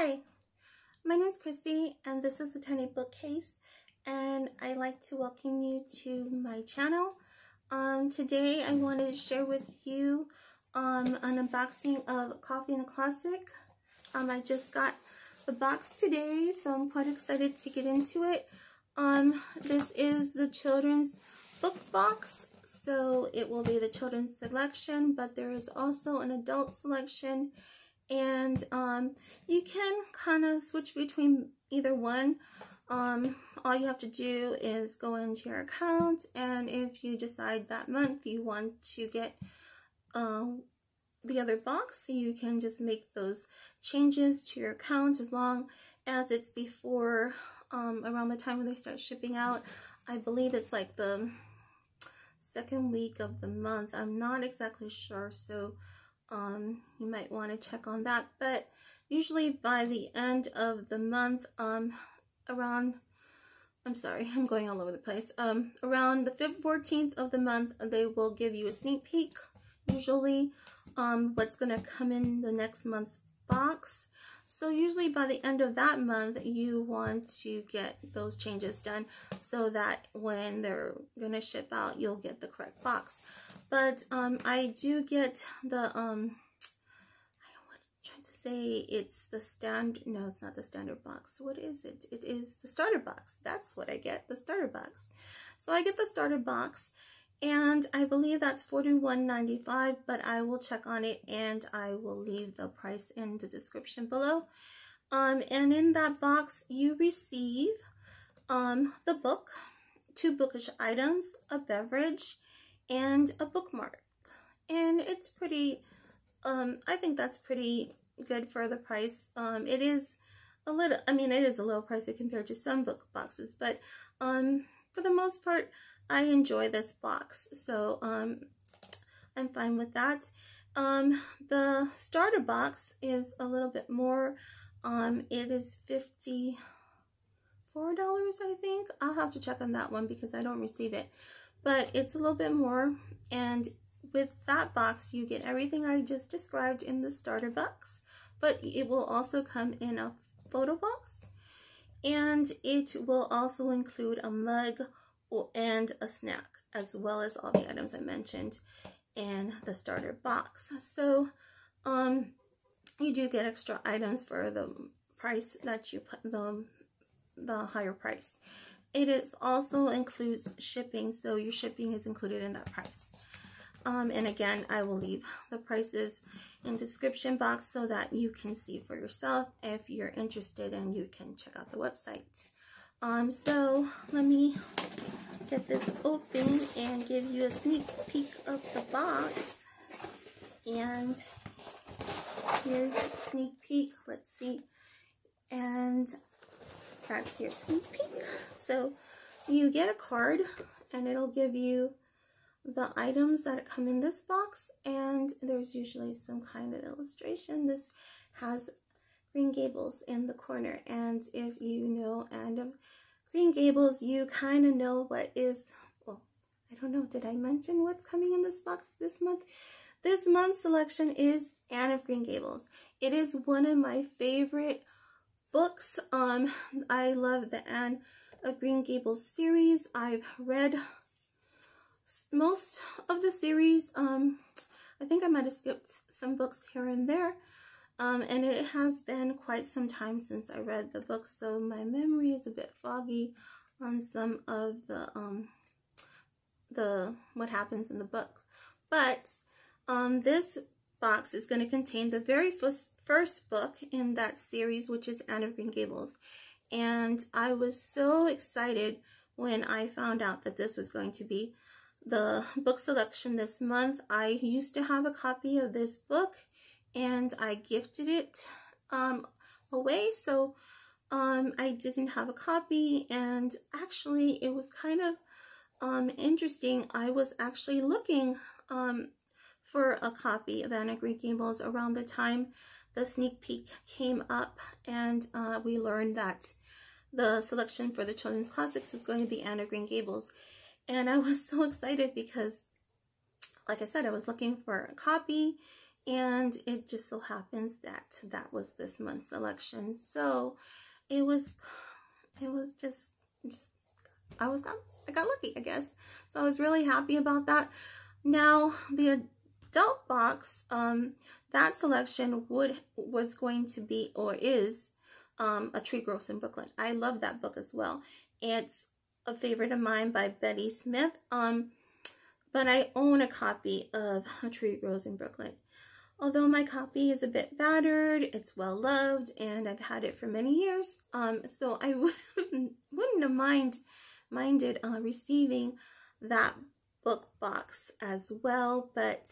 Hi, my name is Christy and this is a tiny bookcase and I'd like to welcome you to my channel. Um, today I wanted to share with you um, an unboxing of Coffee and a Classic. Um, I just got the box today so I'm quite excited to get into it. Um, this is the children's book box so it will be the children's selection but there is also an adult selection and um, you can kind of switch between either one. Um, all you have to do is go into your account and if you decide that month you want to get uh, the other box, you can just make those changes to your account as long as it's before um, around the time when they start shipping out. I believe it's like the second week of the month. I'm not exactly sure. So um, you might want to check on that. But usually by the end of the month, um, around, I'm sorry, I'm going all over the place. Um, around the 5th, 14th of the month, they will give you a sneak peek, usually, um, what's going to come in the next month's box. So usually by the end of that month, you want to get those changes done so that when they're going to ship out, you'll get the correct box. But um, I do get the, um, I am trying to say it's the standard, no, it's not the standard box. What is it? It is the starter box. That's what I get, the starter box. So I get the starter box and I believe that's $41.95, but I will check on it and I will leave the price in the description below. Um, and in that box, you receive um, the book, two bookish items, a beverage, and a bookmark. And it's pretty, um, I think that's pretty good for the price. Um, it is a little, I mean, it is a little pricey compared to some book boxes, but um, for the most part, I enjoy this box. So um, I'm fine with that. Um, the starter box is a little bit more. Um, it is $54, I think. I'll have to check on that one because I don't receive it but it's a little bit more. And with that box, you get everything I just described in the starter box, but it will also come in a photo box. And it will also include a mug and a snack, as well as all the items I mentioned in the starter box. So, um, you do get extra items for the price that you put the the higher price. It is also includes shipping, so your shipping is included in that price. Um, and again, I will leave the prices in description box so that you can see for yourself if you're interested and you can check out the website. Um, so let me get this open and give you a sneak peek of the box. And here's a sneak peek. Let's see. And that's your sneak peek. So you get a card and it'll give you the items that come in this box and there's usually some kind of illustration. This has Green Gables in the corner and if you know of Green Gables you kind of know what is, well, I don't know, did I mention what's coming in this box this month? This month's selection is Anne of Green Gables. It is one of my favorite books. Um, I love the Anne of Green Gables series. I've read most of the series. Um, I think I might have skipped some books here and there. Um, and it has been quite some time since I read the book, so my memory is a bit foggy on some of the um, the what happens in the book. But um, this box is going to contain the very first, first book in that series, which is Anne of Green Gables. And I was so excited when I found out that this was going to be the book selection this month. I used to have a copy of this book and I gifted it um, away. So um, I didn't have a copy and actually it was kind of um, interesting. I was actually looking um, for a copy of Anne of Green Gables around the time the sneak peek came up and uh, we learned that the selection for the children's classics was going to be Anne of Green Gables. And I was so excited because, like I said, I was looking for a copy and it just so happens that that was this month's selection. So it was, it was just, just I was I got lucky, I guess. So I was really happy about that. Now the adult box, um, that selection would was going to be or is um, a tree grows in Brooklyn. I love that book as well. It's a favorite of mine by Betty Smith. Um, but I own a copy of A Tree Grows in Brooklyn. Although my copy is a bit battered, it's well loved, and I've had it for many years. Um, so I wouldn't, wouldn't have mind, minded uh, receiving that book box as well, but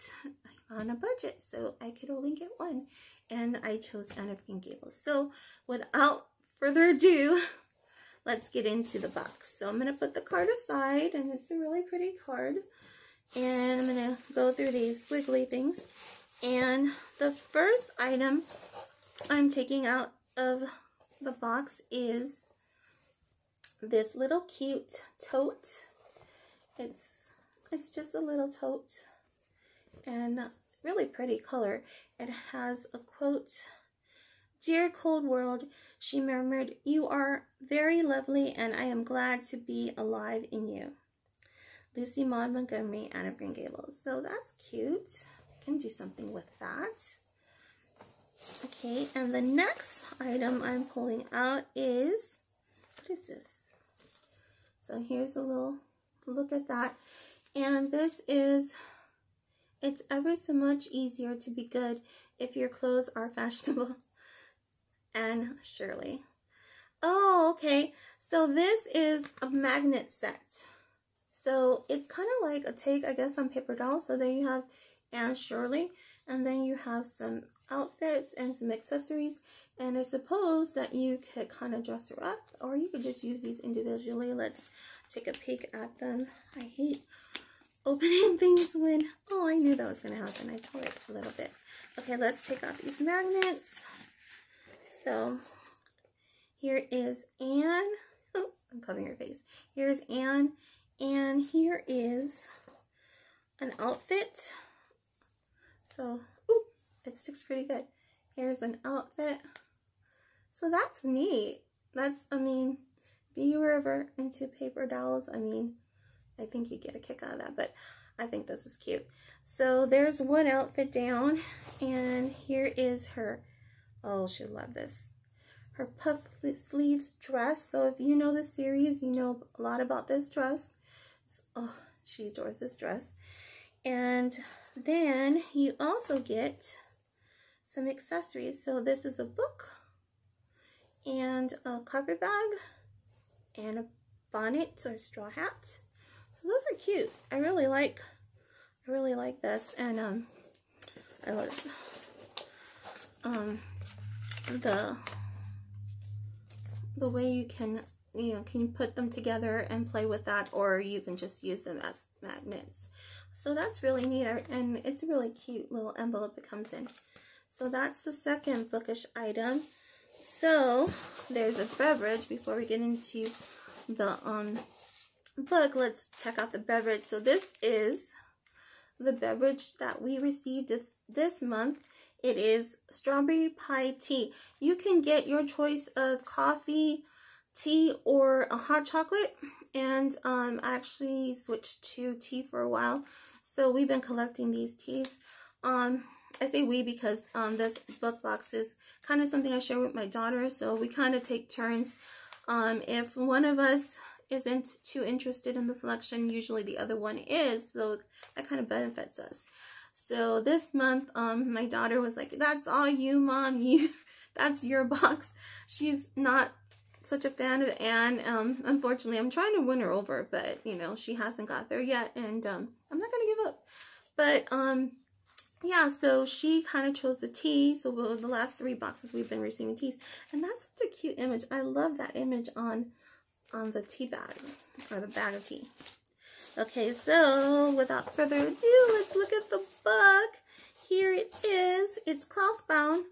I'm on a budget, so I could only get one. And I chose Anne of Green Gables. So without further ado, let's get into the box. So I'm going to put the card aside, and it's a really pretty card. And I'm going to go through these wiggly things. And the first item I'm taking out of the box is this little cute tote. It's it's just a little tote and really pretty color. It has a quote, Dear cold world, she murmured, you are very lovely and I am glad to be alive in you. Lucy Maud Montgomery, Anne of Green Gables. So that's cute. Can do something with that. Okay, and the next item I'm pulling out is, what is this? So here's a little look at that. And this is, it's ever so much easier to be good if your clothes are fashionable. Anne Shirley. Oh, okay. So this is a magnet set. So it's kind of like a take, I guess, on paper dolls. So then you have Anne Shirley, and then you have some outfits and some accessories. And I suppose that you could kind of dress her up, or you could just use these individually. Let's take a peek at them. I hate opening things when, oh, I knew that was going to happen. I told it a little bit. Okay, let's take out these magnets. So here is Anne. Oh, I'm covering her face. Here's Anne and here is an outfit. So, ooh, it sticks pretty good. Here's an outfit. So that's neat. That's, I mean, were ever into paper dolls, I mean, I think you get a kick out of that, but I think this is cute. So there's one outfit down, and here is her, oh, she'll love this, her puff sleeves dress. So if you know the series, you know a lot about this dress oh, she adores this dress. And then you also get some accessories. So this is a book and a carpet bag and a bonnet or straw hat. So those are cute. I really like I really like this and um I love um the the way you can you know, can put them together and play with that, or you can just use them as magnets. So that's really neat, and it's a really cute little envelope it comes in. So that's the second bookish item. So there's a beverage before we get into the um book. Let's check out the beverage. So this is the beverage that we received this, this month. It is strawberry pie tea. You can get your choice of coffee, tea or a hot chocolate and um, I actually switched to tea for a while so we've been collecting these teas. Um, I say we because um, this book box is kind of something I share with my daughter so we kind of take turns. Um, if one of us isn't too interested in the selection usually the other one is so that kind of benefits us. So this month um, my daughter was like that's all you mom. You that's your box. She's not such a fan of Anne. Um, unfortunately, I'm trying to win her over, but, you know, she hasn't got there yet, and um, I'm not going to give up. But, um, yeah, so she kind of chose the tea. So we'll, the last three boxes we've been receiving teas. And that's such a cute image. I love that image on, on the tea bag, or the bag of tea. Okay, so without further ado, let's look at the book. Here it is. It's cloth bound.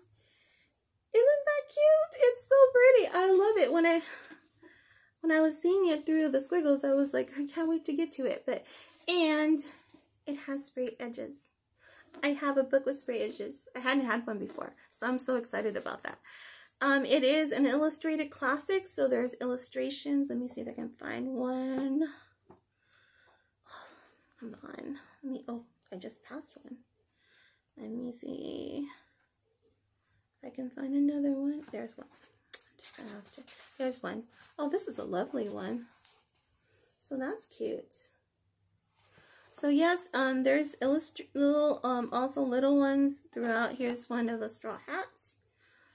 Isn't that cute? It's so pretty. I love it. When I when I was seeing it through the squiggles, I was like, I can't wait to get to it. But and it has spray edges. I have a book with spray edges. I hadn't had one before, so I'm so excited about that. Um, it is an illustrated classic, so there's illustrations. Let me see if I can find one. Oh, come on. Let me, oh, I just passed one. Let me see I can find another one. There's one. There's one. Oh, this is a lovely one. So that's cute. So yes, um, there's little, um, also little ones throughout. Here's one of the straw hats.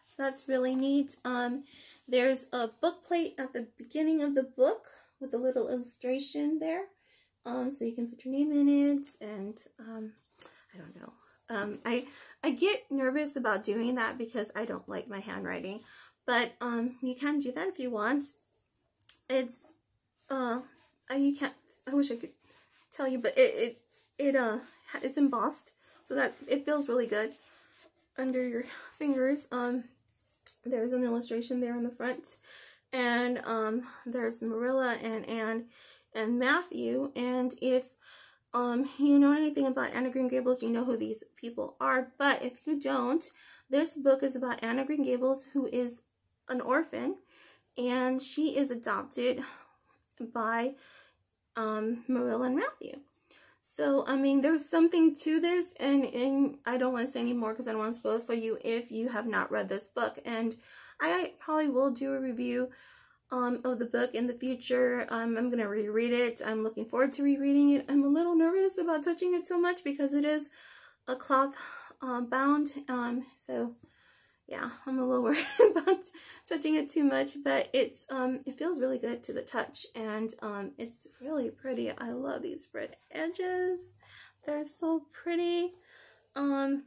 So that's really neat. Um, there's a book plate at the beginning of the book with a little illustration there. Um, so you can put your name in it and, um, I don't know. Um, I, I get nervous about doing that because I don't like my handwriting. But, um, you can do that if you want. It's, uh, you can't, I wish I could tell you, but it, it, it, uh, it's embossed so that it feels really good under your fingers. Um, there's an illustration there in the front. And, um, there's Marilla and Anne and Matthew. And if, um, you know anything about Anne of Green Gables, you know who these people are. But if you don't, this book is about Anne of Green Gables, who is an orphan. And she is adopted by um, Marilla and Matthew. So, I mean, there's something to this, and, and I don't want to say any more because I don't want to spoil it for you if you have not read this book. And I probably will do a review um, of the book in the future. Um, I'm going to reread it. I'm looking forward to rereading it. I'm a little nervous about touching it so much because it is a cloth uh, bound. Um, so, yeah, I'm a little worried about touching it too much, but it's um it feels really good to the touch and um it's really pretty. I love these red edges. They're so pretty. Um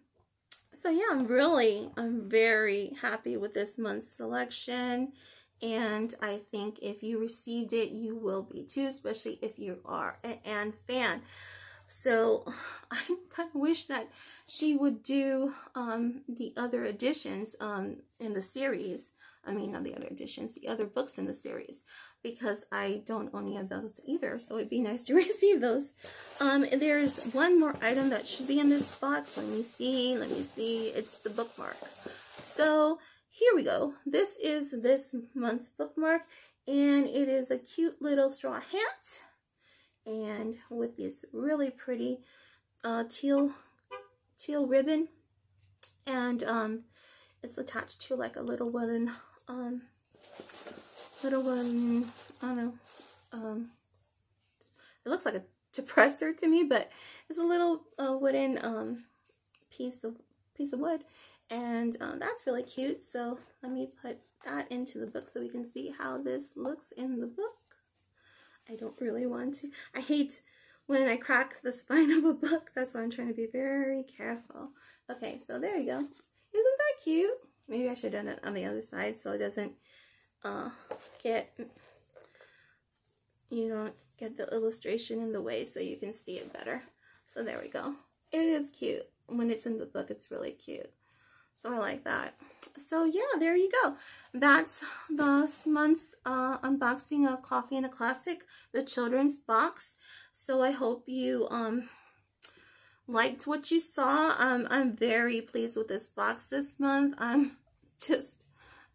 so yeah, I'm really I'm very happy with this month's selection and I think if you received it, you will be too, especially if you are an Anne fan. So I kind of wish that she would do um, the other editions um, in the series. I mean, not the other editions, the other books in the series, because I don't own any of those either. So it'd be nice to receive those. Um, there's one more item that should be in this box. Let me see. Let me see. It's the bookmark. So here we go. This is this month's bookmark, and it is a cute little straw hat and with this really pretty uh, teal teal ribbon and um, it's attached to like a little wooden um, little wooden I don't know um, it looks like a depressor to me but it's a little uh, wooden um, piece of piece of wood and um, that's really cute so let me put that into the book so we can see how this looks in the book I don't really want to. I hate when I crack the spine of a book. That's why I'm trying to be very careful. Okay, so there you go. Isn't that cute? Maybe I should have done it on the other side so it doesn't uh, get, you don't get the illustration in the way so you can see it better. So there we go. It is cute. When it's in the book, it's really cute. So I like that. So yeah, there you go. That's this month's uh, unboxing of Coffee and a Classic, the children's box. So I hope you um, liked what you saw. Um, I'm very pleased with this box this month. I'm just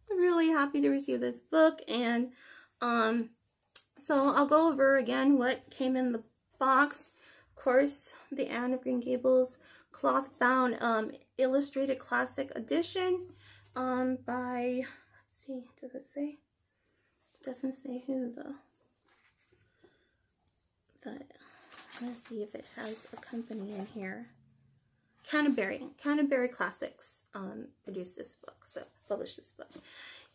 really happy to receive this book. And um, so I'll go over again what came in the box. Of course, the Anne of Green Gables cloth bound um, illustrated classic edition um, by, let's see, does it say? It doesn't say who the, the, let's see if it has a company in here. Canterbury, Canterbury Classics um, produced this book, so published this book.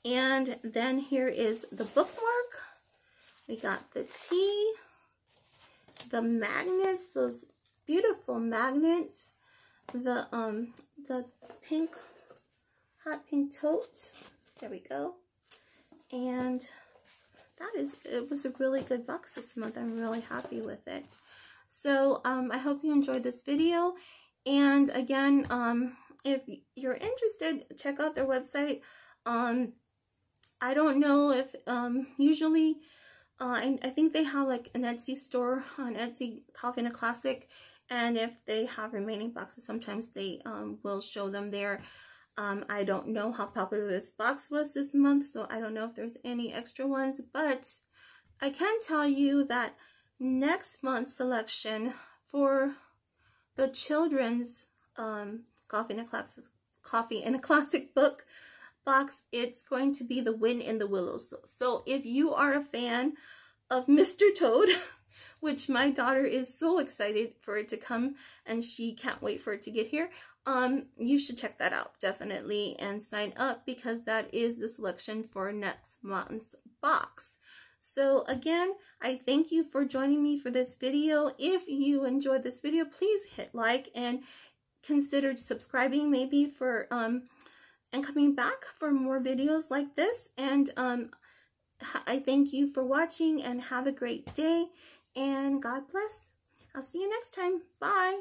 And then here is the bookmark. We got the T, the magnets, those beautiful magnets the um the pink hot pink tote. There we go. And that is it was a really good box this month. I'm really happy with it. So um I hope you enjoyed this video. And again, um if you're interested, check out their website. Um I don't know if um usually uh, I, I think they have like an Etsy store on Etsy Coffee and a Classic And if they have remaining boxes, sometimes they um, will show them there. Um, I don't know how popular this box was this month, so I don't know if there's any extra ones, but I can tell you that next month's selection for the children's um, coffee and a classic coffee and a classic book box, it's going to be The Wind in the Willows. So, so if you are a fan of Mr. Toad, which my daughter is so excited for it to come and she can't wait for it to get here, um, you should check that out definitely and sign up because that is the selection for next month's box. So again, I thank you for joining me for this video. If you enjoyed this video, please hit like and consider subscribing maybe for um and coming back for more videos like this. And um, I thank you for watching and have a great day. And God bless. I'll see you next time. Bye.